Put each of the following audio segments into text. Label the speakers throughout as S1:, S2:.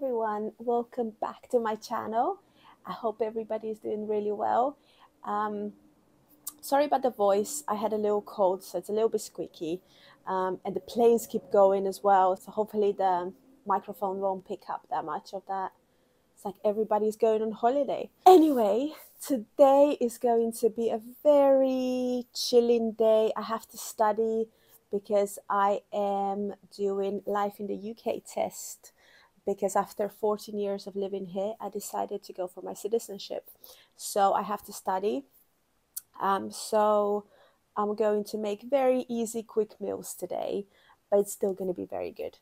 S1: everyone, welcome back to my channel. I hope everybody is doing really well. Um, sorry about the voice, I had a little cold, so it's a little bit squeaky, um, and the planes keep going as well, so hopefully the microphone won't pick up that much of that. It's like everybody's going on holiday. Anyway, today is going to be a very chilling day. I have to study because I am doing Life in the UK test because after 14 years of living here, I decided to go for my citizenship. So I have to study. Um, so I'm going to make very easy, quick meals today, but it's still going to be very good.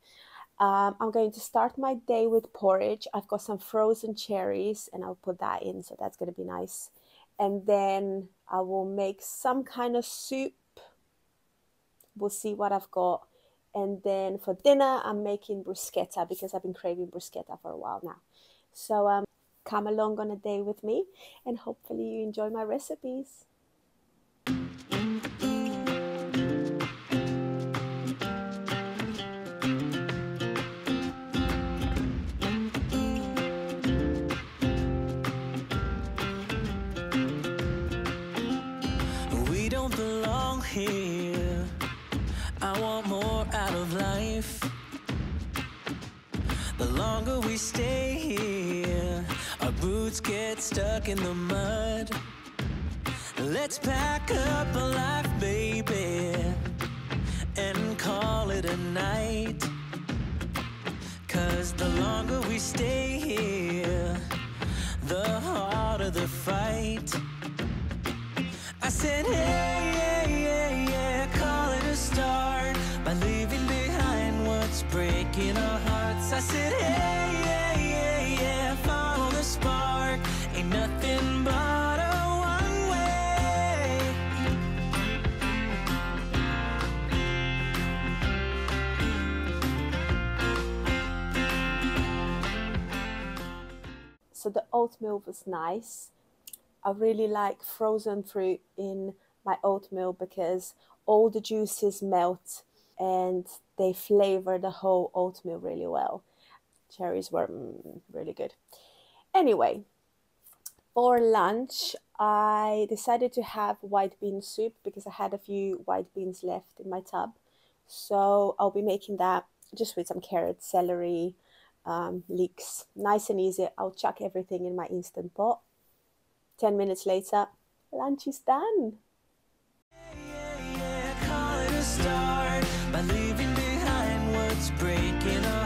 S1: Um, I'm going to start my day with porridge. I've got some frozen cherries and I'll put that in, so that's going to be nice. And then I will make some kind of soup. We'll see what I've got and then for dinner, I'm making bruschetta because I've been craving bruschetta for a while now. So um, come along on a day with me and hopefully you enjoy my recipes.
S2: We don't belong here. I want out of life. The longer we stay here, our boots get stuck in the mud. Let's pack up a life, baby, and call it a night. Cause the longer we stay here, the harder the fight. I said, hey, breaking our hearts. I said, hey, yeah, yeah, yeah, follow the spark. Ain't nothing but a one way.
S1: So the oatmeal was nice. I really like frozen fruit in my oatmeal because all the juices melt and they flavor the whole oatmeal really well. Cherries were mm, really good. Anyway, for lunch, I decided to have white bean soup because I had a few white beans left in my tub. So I'll be making that just with some carrots, celery, um, leeks. Nice and easy. I'll chuck everything in my instant pot. 10 minutes later, lunch is done.
S2: Start by leaving behind what's breaking our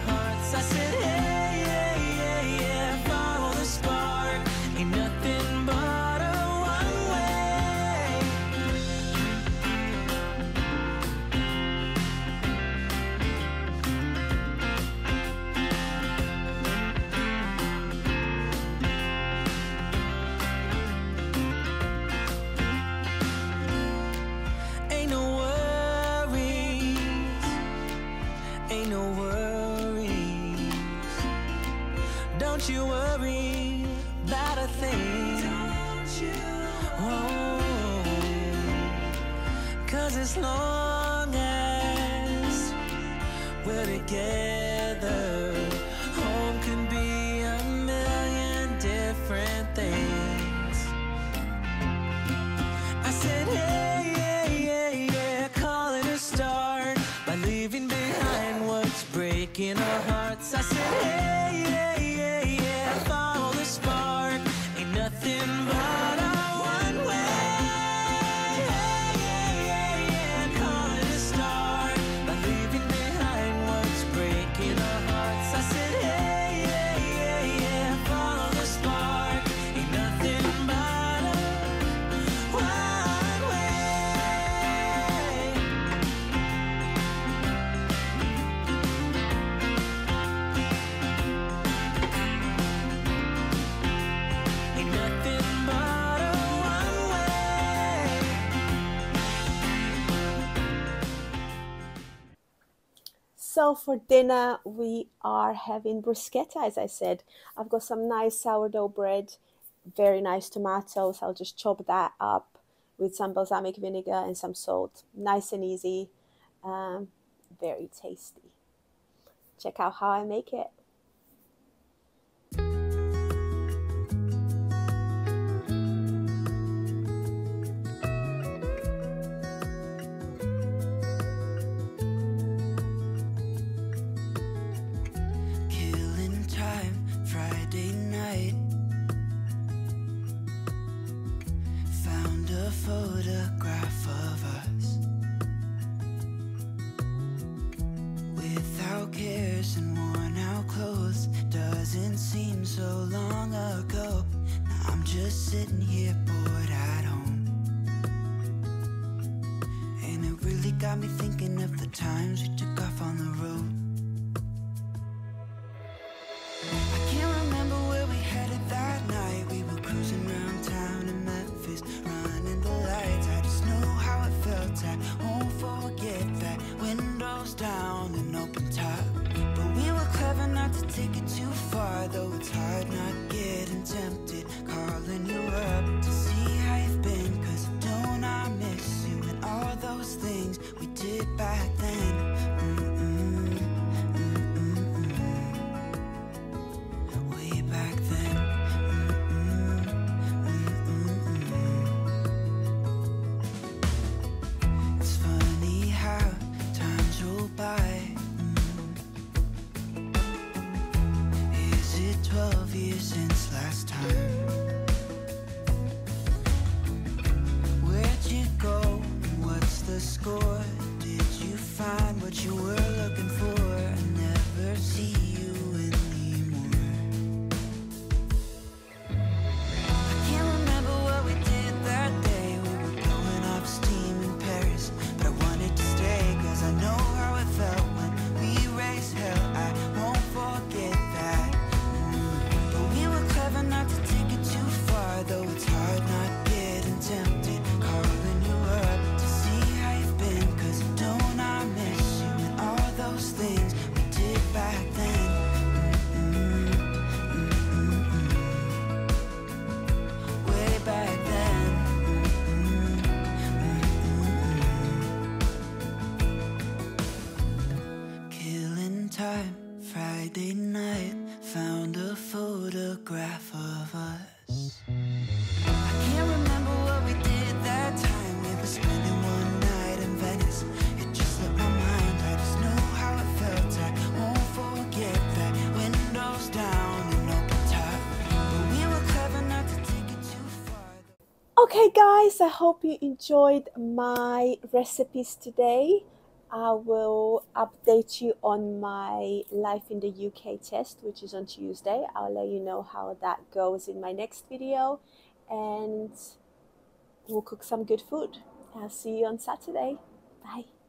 S2: Don't you worry about a thing. Oh, Cause as long as we're together,
S1: So for dinner, we are having bruschetta, as I said. I've got some nice sourdough bread, very nice tomatoes. I'll just chop that up with some balsamic vinegar and some salt. Nice and easy, um, very tasty. Check out how I make it.
S3: Photograph of us. Without cares and worn out clothes, doesn't seem so long ago. Now I'm just sitting here bored at home. And it really got me thinking of the times we took off on the road. Back time, Friday night, found a photograph of us. I can't remember what we did that time. We were spending one night in Venice. It just slipped my mind. I just know how it felt. I won't forget that. Windows down and open top. But we were clever not to take it too far.
S1: Okay, guys, I hope you enjoyed my recipes today. I will update you on my Life in the UK test, which is on Tuesday. I'll let you know how that goes in my next video, and we'll cook some good food. I'll see you on Saturday. Bye.